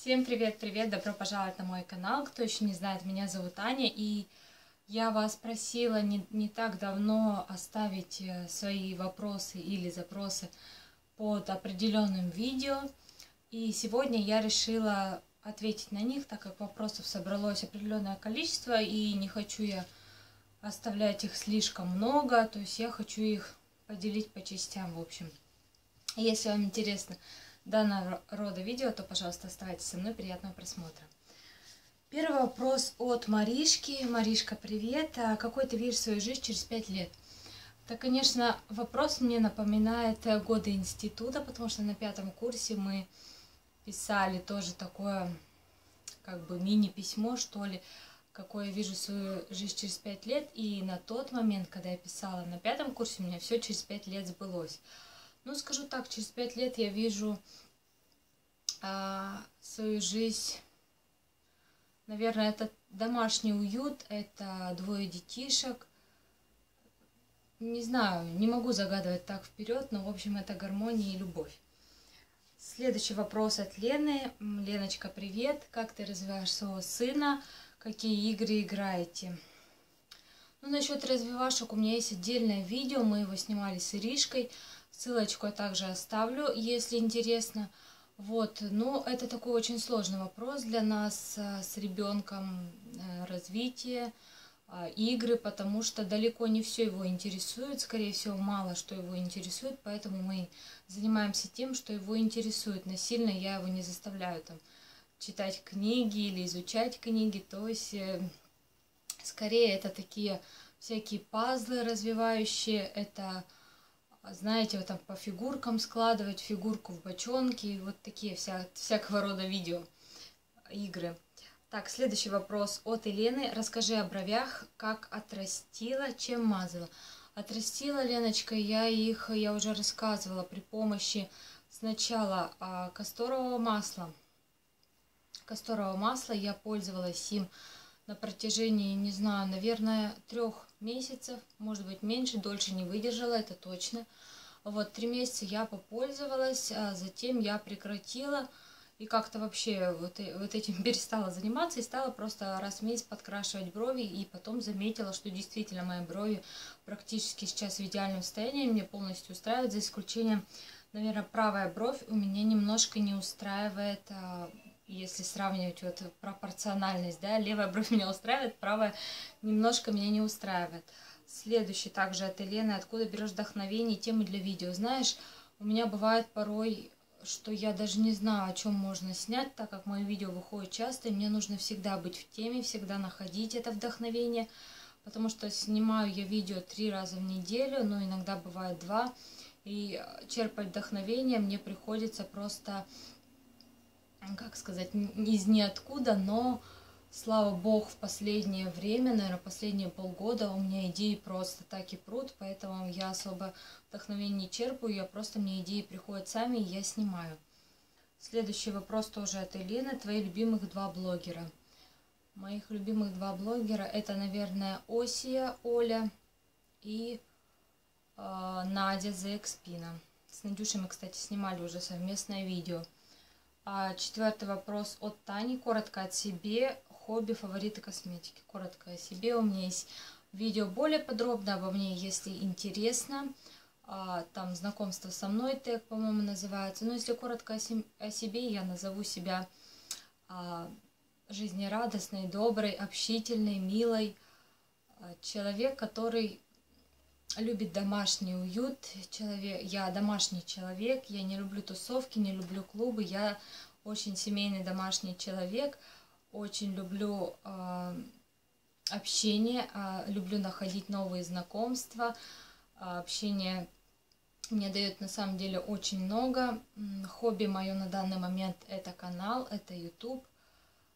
Всем привет-привет, добро пожаловать на мой канал. Кто еще не знает, меня зовут Аня, и я вас просила не, не так давно оставить э, свои вопросы или запросы под определенным видео. И сегодня я решила ответить на них, так как вопросов собралось определенное количество, и не хочу я оставлять их слишком много, то есть я хочу их поделить по частям, в общем. Если вам интересно данного рода видео, то, пожалуйста, оставайтесь со мной. Приятного просмотра. Первый вопрос от Маришки. Маришка, привет. А какой ты видишь свою жизнь через пять лет? Это, конечно, вопрос мне напоминает годы института, потому что на пятом курсе мы писали тоже такое, как бы мини-письмо, что ли, какой я вижу свою жизнь через пять лет. И на тот момент, когда я писала на пятом курсе, у меня все через пять лет сбылось. Ну, скажу так, через пять лет я вижу а, свою жизнь. Наверное, это домашний уют, это двое детишек. Не знаю, не могу загадывать так вперед, но, в общем, это гармония и любовь. Следующий вопрос от Лены. Леночка, привет. Как ты развиваешь своего сына? Какие игры играете? Ну, насчет развивашек у меня есть отдельное видео. Мы его снимали с Иришкой. Ссылочку я также оставлю, если интересно. Вот, но это такой очень сложный вопрос для нас э, с ребенком э, развитие, а, игры, потому что далеко не все его интересует, скорее всего, мало что его интересует, поэтому мы занимаемся тем, что его интересует. Насильно я его не заставляю там читать книги или изучать книги, то есть э, скорее это такие всякие пазлы развивающие, это знаете, вот там по фигуркам складывать, фигурку в бочонке, вот такие вся, всякого рода видео, игры. Так, следующий вопрос от Елены. Расскажи о бровях, как отрастила, чем мазала. Отрастила, Леночка, я их, я уже рассказывала, при помощи сначала а, касторового масла. Касторового масла я пользовалась им на протяжении, не знаю, наверное, трех месяцев, может быть, меньше, дольше не выдержала, это точно. Вот, три месяца я попользовалась, а затем я прекратила и как-то вообще вот, вот этим перестала заниматься и стала просто раз в месяц подкрашивать брови, и потом заметила, что действительно мои брови практически сейчас в идеальном состоянии, мне полностью устраивает, за исключением, наверное, правая бровь у меня немножко не устраивает а, если сравнивать вот пропорциональность, да, левая бровь меня устраивает, правая немножко меня не устраивает. Следующий также от Елены, откуда берешь вдохновение, темы для видео. Знаешь, у меня бывает порой, что я даже не знаю, о чем можно снять, так как мои видео выходят часто, и мне нужно всегда быть в теме, всегда находить это вдохновение, потому что снимаю я видео три раза в неделю, но иногда бывает два, и черпать вдохновение мне приходится просто как сказать, из ниоткуда, но, слава богу, в последнее время, наверное, последние полгода у меня идеи просто так и прут, поэтому я особо вдохновение не черпаю, я просто, мне идеи приходят сами, и я снимаю. Следующий вопрос тоже от Елены. Твои любимых два блогера. Моих любимых два блогера это, наверное, Осия, Оля и э, Надя Зекспина. С Надюшей мы, кстати, снимали уже совместное видео. А четвертый вопрос от Тани. Коротко о себе. Хобби, фавориты косметики. Коротко о себе. У меня есть видео более подробно обо мне, если интересно. А, там знакомство со мной тег, по-моему, называется. Но если коротко о себе, я назову себя а, жизнерадостной, доброй, общительной, милой. Человек, который любит домашний уют. Человек, я домашний человек, я не люблю тусовки, не люблю клубы. Я очень семейный домашний человек, очень люблю э, общение, э, люблю находить новые знакомства. Э, общение мне дает на самом деле очень много. Хобби мое на данный момент это канал, это YouTube.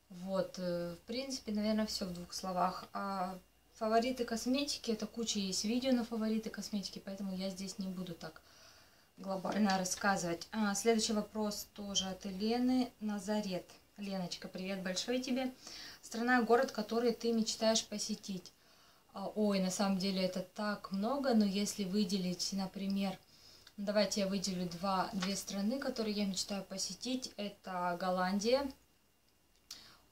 Вот, э, в принципе, наверное, все в двух словах. А Фавориты косметики, это куча есть видео на фавориты косметики, поэтому я здесь не буду так глобально рассказывать. А, следующий вопрос тоже от Елены. Назарет. Леночка, привет большой тебе. Страна, город, который ты мечтаешь посетить. А, ой, на самом деле это так много, но если выделить, например, давайте я выделю два, две страны, которые я мечтаю посетить. Это Голландия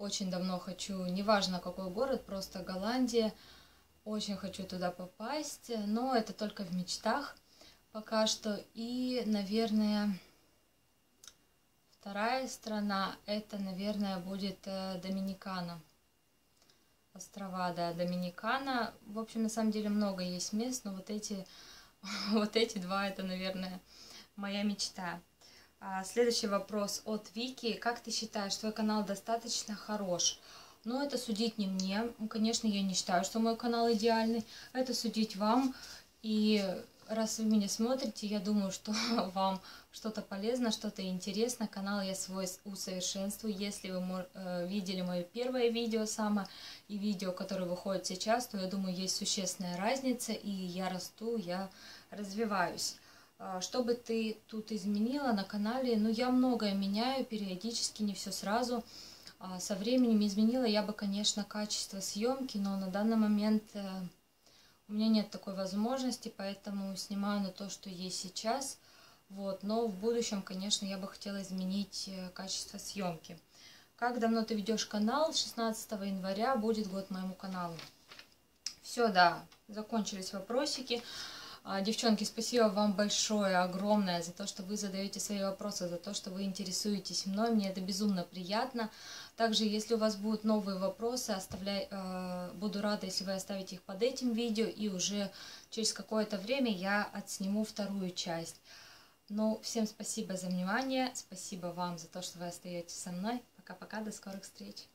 очень давно хочу, неважно какой город, просто Голландия. Очень хочу туда попасть, но это только в мечтах пока что. И, наверное, вторая страна, это, наверное, будет э, Доминикана. Острова, да, Доминикана. В общем, на самом деле много есть мест, но вот эти, вот эти два, это, наверное, моя мечта. А, следующий вопрос от Вики. Как ты считаешь, твой канал достаточно хорош? Ну, это судить не мне. Конечно, я не считаю, что мой канал идеальный. Это судить вам. И раз вы меня смотрите, я думаю, что вам что-то полезно, что-то интересно. Канал я свой усовершенствую. Если вы э, видели мое первое видео самое и видео, которое выходит сейчас, то я думаю, есть существенная разница, и я расту, я развиваюсь. А, что бы ты тут изменила на канале? Ну, я многое меняю периодически, не все сразу. А, со временем изменила я бы, конечно, качество съемки, но на данный момент э, у меня нет такой возможности, поэтому снимаю на то, что есть сейчас. Вот, но в будущем, конечно, я бы хотела изменить э, качество съемки. Как давно ты ведешь канал? 16 января будет год моему каналу. Все, да, закончились вопросики. А, девчонки, спасибо вам большое, огромное за то, что вы задаете свои вопросы, за то, что вы интересуетесь мной. Мне это безумно приятно. Также, если у вас будут новые вопросы, оставляй, э, буду рада, если вы оставите их под этим видео, и уже через какое-то время я отсниму вторую часть. Ну, всем спасибо за внимание, спасибо вам за то, что вы остаетесь со мной. Пока-пока, до скорых встреч.